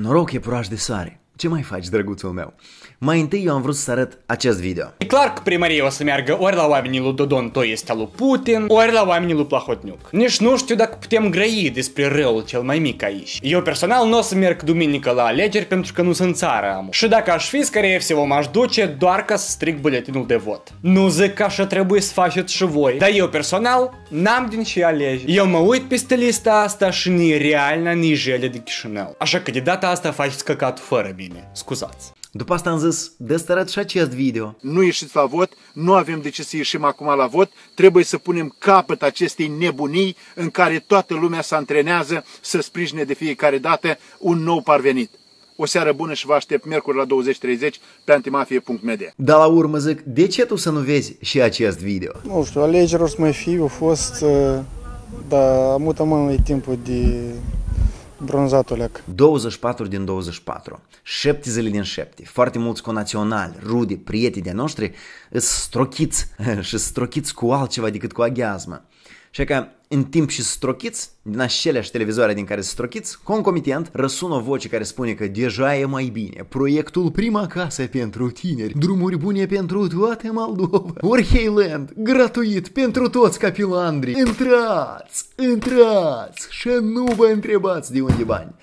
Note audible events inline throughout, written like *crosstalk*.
Noroc e puraj de sare. Ce mai faci, drăguțul meu? Mai întâi eu am vrut să arăt acest video. E clar că primăria o să meargă ori la oamenii lui Dodon Toiestea lui Putin, ori la oamenii lui Plahotniuc. Nici nu știu dacă putem grăi despre răul cel mai mic aici. Eu personal nu o să merg duminică la alegeri pentru că nu sunt țară am. Și dacă aș fi, scărie efectiv m-aș duce doar ca să stric buletinul de vot. Nu zic că așa trebuie să faceți și voi, dar eu personal n-am din ce alege. Eu mă uit peste lista asta și ni realna ni jele de Chișinău. Așa că de data asta faceți căcat fără bine mine. Scuzați. După asta am zis, de să arăt și acest video. Nu ieșiți la vot, nu avem de ce să ieșim acum la vot, trebuie să punem capăt acestei nebunii în care toată lumea se antrenează să sprijine de fiecare dată un nou parvenit. O seară bună și vă aștept miercuri la 20.30 pe antimafie.media. Dar la urmă zic, de ce tu să nu vezi și acest video? Nu știu, alegerilor să mai fi, au fost, uh, dar mută mă e timpul de bronzatul leac. 24 din 24, 7 zile din 7, foarte mulți conaționali, rude, prieteni de noștri, îs strochiți *laughs* și strochiți cu altceva decât cu aghiazmă. Și că în timp și strochiți, din aceleași televizoare din care strochiți, concomitent răsună o voce care spune că deja e mai bine. Proiectul Prima Casă pentru tineri, drumuri bune pentru toate Moldova, Orheiland, gratuit pentru toți capilandrii. Intrați, intrați și nu vă întrebați de unde bani.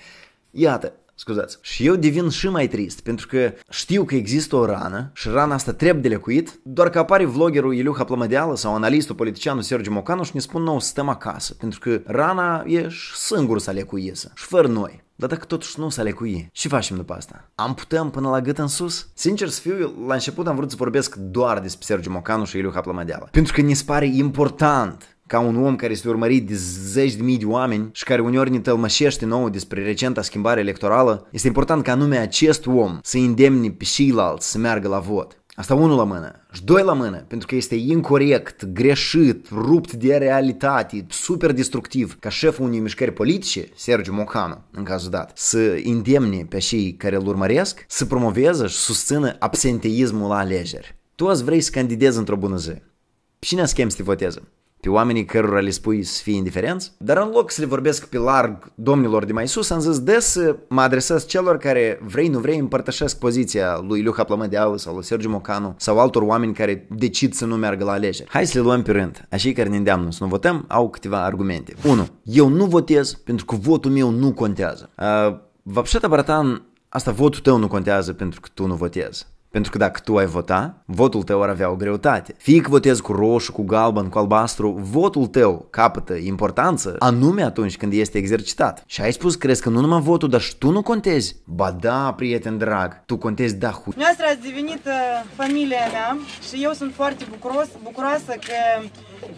Iată, scuzați. Și eu devin și mai trist, pentru că știu că există o rană și rana asta trebuie de lecuit, doar că apare vloggerul Iliuha Plămădeală sau analistul politicianul Sergiu Mocanu și ne spun nou să stăm acasă, pentru că rana e singur să lecuiese și fără noi. Dar dacă totuși nu să lecui, ce facem după asta? Am putem până la gât în sus? Sincer să fiu, la început am vrut să vorbesc doar despre Sergiu Mocanu și Iliuha Plămădeală. Pentru că ne pare important ca un om care este urmărit de zeci de mii de oameni și care uneori ne tălmășește nouă despre recenta schimbare electorală, este important ca anume acest om să îndemne pe ceilalți să meargă la vot. Asta unul la mână. Și doi la mână, pentru că este incorrect, greșit, rupt de realitate, super destructiv ca șeful unei mișcări politice, Sergiu Mocanu, în cazul dat, să îndemne pe cei care îl urmăresc, să promoveze și susțină absenteismul la alegeri. Tu azi vrei să candidezi într-o bună zi. Cine schem să te voteze? pe oamenii cărora le spui să fie indiferenți, dar în loc să le vorbesc pe larg domnilor de mai sus, am zis des să mă adresez celor care vrei, nu vrei, împărtășesc poziția lui Luca Plămădealu sau lui Sergiu Mocanu sau altor oameni care decid să nu meargă la alegeri. Hai să le luăm pe rând. Așa care ne îndeamnă să nu votăm au câteva argumente. 1. Eu nu votez pentru că votul meu nu contează. Uh, Vapșeta, bratan, asta votul tău nu contează pentru că tu nu votezi. Pentru că dacă tu ai vota, votul tău ar avea o greutate. Fie că votezi cu roșu, cu galben, cu albastru, votul tău capătă importanță anume atunci când este exercitat. Și ai spus, crezi că nu numai votul, dar și tu nu contezi? Ba da, prieten drag, tu contezi da hu... Noastră ați devenit uh, familia mea și eu sunt foarte bucuros, bucuroasă că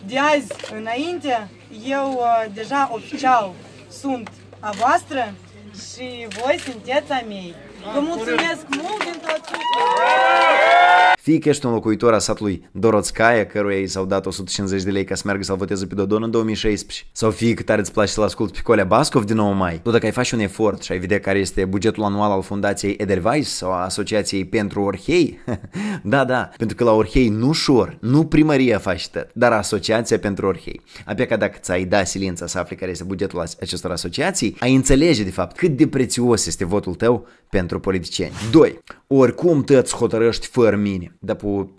de azi înainte eu uh, deja oficial sunt a voastră și voi sunteți a mei. Vă mulțumesc mult din tot sufletul! Fie că ești un locuitor a satului Dorotskaya, căruia i s-au dat 150 de lei ca să meargă să-l voteze pe Dodon în 2016. Sau fie că tare îți place să-l asculti pe Colea Bascov din 9 mai. Tu dacă ai face un efort și ai vedea care este bugetul anual al fundației Edelweiss sau a Asociației pentru Orhei, *laughs* da, da, pentru că la Orhei nu șor, nu primăria face tot, dar Asociația pentru Orhei. Abia că dacă ți-ai da silința să afli care este bugetul acestor asociații, ai înțelege de fapt cât de prețios este votul tău pentru politicieni. 2. Oricum tu îți hotărăști fără mine, dar pu...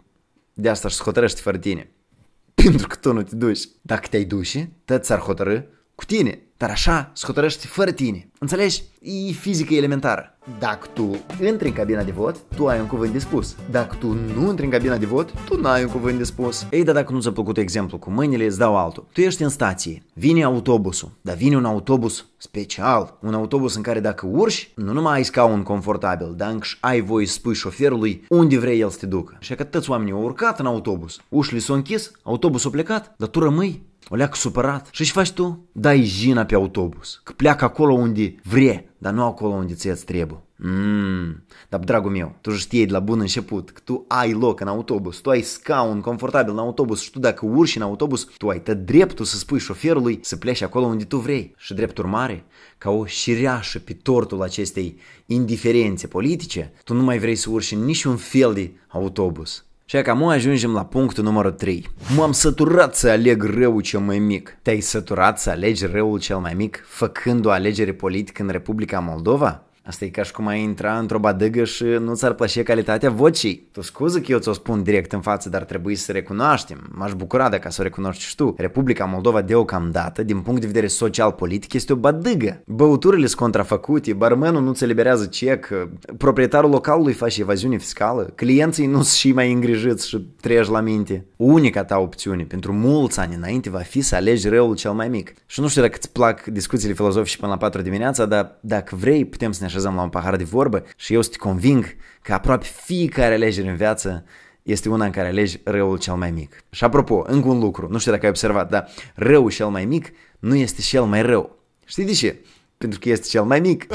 de asta își hotărăști fără tine. *laughs* Pentru că tu nu te duci. Dacă te-ai duce, tot ți-ar hotărâ cu tine. Dar așa se hotărăște fără tine. Înțelegi? E fizică elementară. Dacă tu intri în cabina de vot, tu ai un cuvânt de spus. Dacă tu nu intri în cabina de vot, tu n-ai un cuvânt de spus. Ei, dar dacă nu ți-a plăcut exemplu cu mâinile, îți dau altul. Tu ești în stație, vine autobusul, dar vine un autobuz special, un autobuz în care dacă urci, nu numai ai scaun confortabil, dar încă ai voie să spui șoferului unde vrei el să te ducă. Și că toți oamenii au urcat în autobuz, ușile s-au închis, autobusul a plecat, dar tu rămâi o leacă supărat. Și ce faci tu? Dai jina pe autobuz. Că pleacă acolo unde vrea, dar nu acolo unde ți-ți trebuie. Mmm, dar dragul meu, tu știi de la bun început că tu ai loc în autobuz, tu ai scaun confortabil în autobuz și tu dacă urci în autobuz, tu ai tot dreptul să spui șoferului să pleci acolo unde tu vrei. Și drept urmare, ca o șireașă pe tortul acestei indiferențe politice, tu nu mai vrei să urci în niciun fel de autobuz. Și acum ajungem la punctul numărul 3. M-am săturat să aleg răul cel mai mic. Te-ai săturat să alegi răul cel mai mic făcând o alegere politică în Republica Moldova? Asta e ca și cum ai intra într-o badăgă și nu ți-ar plăcea calitatea vocii. Tu scuză că eu ți-o spun direct în față, dar trebuie să recunoaștem. M-aș bucura dacă să o recunoști și tu. Republica Moldova deocamdată, din punct de vedere social-politic, este o badăgă. Băuturile sunt contrafăcute, barmenul nu ți eliberează cec, proprietarul localului face evaziune fiscală, clienții nu sunt și mai îngrijiți și treci la minte. Unica ta opțiune pentru mulți ani înainte va fi să alegi răul cel mai mic. Și nu știu dacă îți plac discuțiile filozofice până la 4 dimineața, dar dacă vrei, putem să ne așezăm la un pahar de vorbă și eu să te conving că aproape fiecare alegere în viață este una în care alegi răul cel mai mic. Și apropo, încă un lucru, nu știu dacă ai observat, dar răul cel mai mic nu este cel mai rău. Știi de ce? Pentru că este cel mai mic.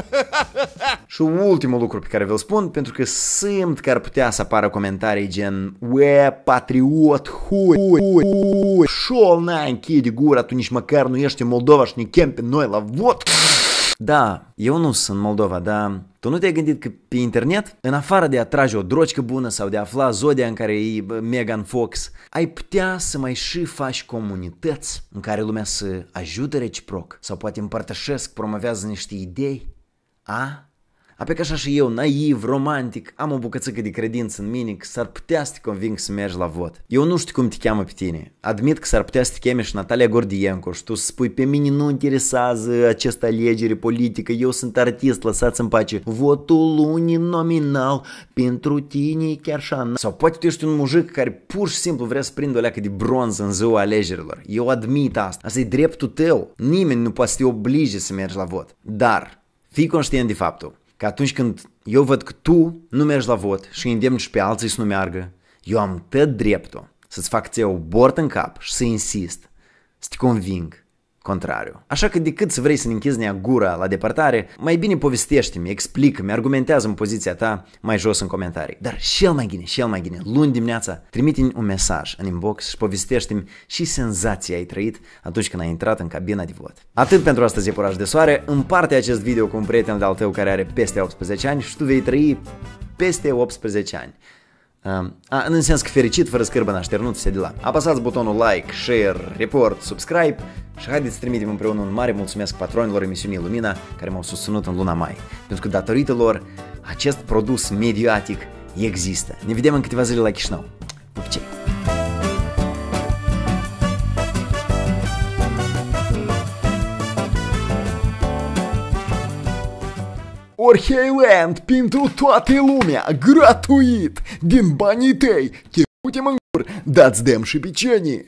*laughs* și ultimul lucru pe care vi-l spun, pentru că simt că ar putea să apară comentarii gen Ue, patriot, hui, hui, hui, șol, n-ai închide gura, tu nici măcar nu ești în Moldova și ne chem pe noi la vot. Da, eu nu sunt în Moldova, dar tu nu te-ai gândit că pe internet, în afară de a trage o drocică bună sau de a afla zodia în care e Megan Fox, ai putea să mai și faci comunități în care lumea să ajute reciproc sau poate împărtășesc, promovează niște idei? A? Apoi că așa și eu, naiv, romantic, am o bucățică de credință în mine că s-ar putea să te conving să mergi la vot. Eu nu știu cum te cheamă pe tine. Admit că s-ar putea să te cheme și Natalia Gordienco și tu să spui pe mine nu interesează această alegere politică, eu sunt artist, lăsați în pace. Votul uninominal pentru tine chiar așa. Sau poate tu ești un mujic care pur și simplu vrea să prindă o leacă de bronz în ziua alegerilor. Eu admit asta. Asta e dreptul tău. Nimeni nu poate să te oblige să mergi la vot. Dar fii conștient de faptul că atunci când eu văd că tu nu mergi la vot și îndemn și pe alții să nu meargă, eu am tot dreptul să-ți fac ție o bord în cap și să insist, să te conving contrariu. Așa că decât să vrei să ne închizi nea gura la depărtare, mai bine povestește-mi, explică-mi, argumentează în poziția ta mai jos în comentarii. Dar cel mai bine, cel mai bine, luni dimineața, trimite un mesaj în inbox și povestește-mi și senzația ai trăit atunci când ai intrat în cabina de vot. Atât pentru astăzi, Iepuraș de Soare, împarte acest video cu un prieten de-al tău care are peste 18 ani și tu vei trăi peste 18 ani. A, în sens că fericit, fără scârbă n-așternut-se de la. Apăsați butonul like, share, report, subscribe și haideți să trimitem împreună un mare mulțumesc patronilor emisiunii Lumina care m-au susținut în luna mai. Pentru că datorită lor, acest produs mediatic există. Ne vedem în câteva zile la Chișinău. Pupcei! Orheiland pentru toată lumea, gratuit, din banii tăi, te putem în gur, dați dem și picenii.